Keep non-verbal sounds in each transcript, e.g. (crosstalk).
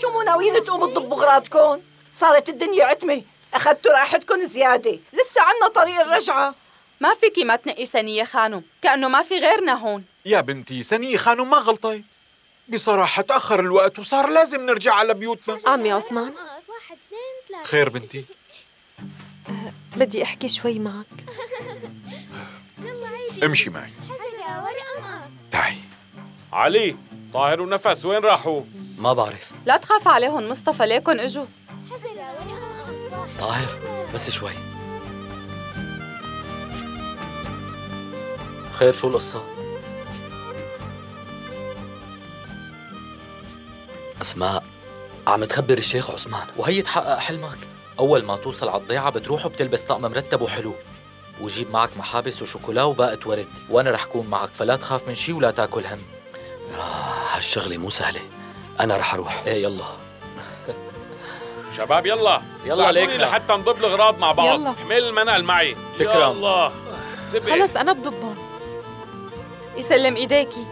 شو مو ناويين تقوموا تضبوا غراضكم؟ صارت الدنيا عتمة. أخذتوا راحتكم زيادة. لسه عنا طريق الرجعة. ما فيكي ما تنقي سنية خانم كأنه ما في غيرنا هون. يا بنتي سنية خانم ما غلطت. بصراحة تأخر الوقت وصار لازم نرجع على بيوتنا. عمي عثمان. خير بنتي. بدي أحكي شوي معك. امشي معي. تعي. علي طاهر ونفس وين راحوا؟ ما بعرف. لا تخاف عليهم مصطفى ليكن اجوا. طاهر بس شوي. خير شو القصة؟ أسماء عم تخبر الشيخ عثمان. وهي تحقق حلمك؟ أول ما توصل على الضيعة بتروح وبتلبس طقم مرتب وحلو. وجيب معك محابس وشوكولا وباقة ورد. وأنا رح كون معك فلا تخاف من شي ولا تاكل هم. آه هالشغلة مو سهلة. أنا رح أروح. إيه يلا. (laughs) شباب يلا. يلا عليكنا. لحتى نضب الغراض مع بعض. يلا. احمل المنقل معي. تكرم. يلا. انتبه. خلص أنا بضبهم يسلم إيديكي.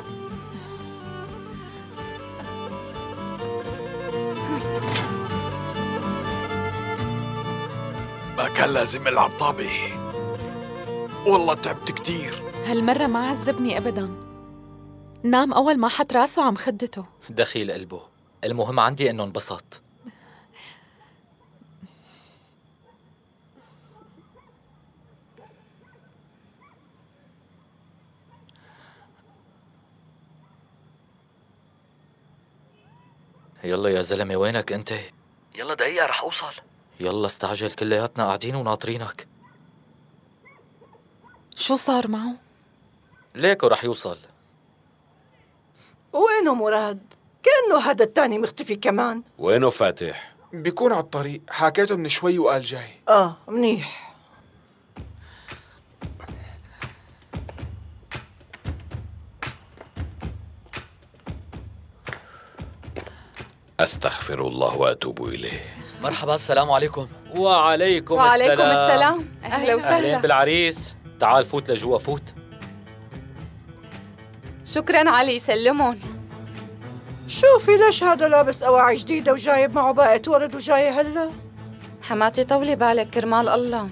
ما كان لازم ألعب طابة والله تعبت كتير. هالمرة ما عذبني أبدا. نام أول ما حط راسه عم خدته. دخيل قلبه. المهم عندي إنه انبسط. يلا يا زلمة وينك أنت؟ يلا دقيقة رح أوصل. يلا استعجل كلياتنا قاعدين وناطرينك. شو صار معه؟ ليكو رح يوصل. وينه مراد؟ كأنه هذا التاني مختفي كمان. وينه فاتح؟ بيكون على الطريق. حكيته من شوي وقال جاي. آه منيح. أستغفر الله وأتوب إليه. مرحبا السلام عليكم. وعليكم, وعليكم السلام. السلام أهلا أهلين وسهلا. بالعريس. تعال فوت لجوا فوت. شكرا علي سلمون. شوفي ليش هذا لابس أواعي جديدة وجايب معه باقة ورد وجاي هلا؟ حماتي طولي بالك كرمال الله.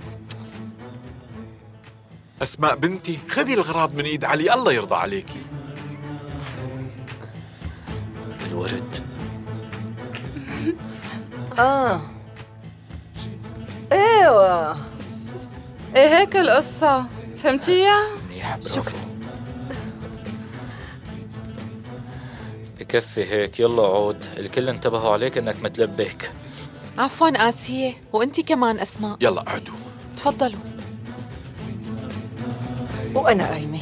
أسماء بنتي خذي الغراض من إيد علي الله يرضى عليكي. الورد. (laughs) آه. إيوه. إيه هيك القصة؟ فهمتيها؟ منيح برافو بكفي هيك. يلا عود. الكل انتبهوا عليك إنك متلبك عفوا آسية. وأنتي كمان أسماء. يلا قعدوا تفضلوا. وأنا قايمة.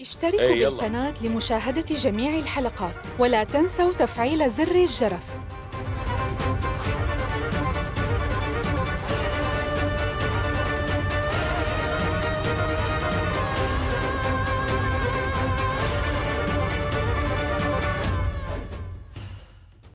اشتركوا إيه. بالقناة لمشاهدة جميع الحلقات. ولا تنسوا تفعيل زر الجرس.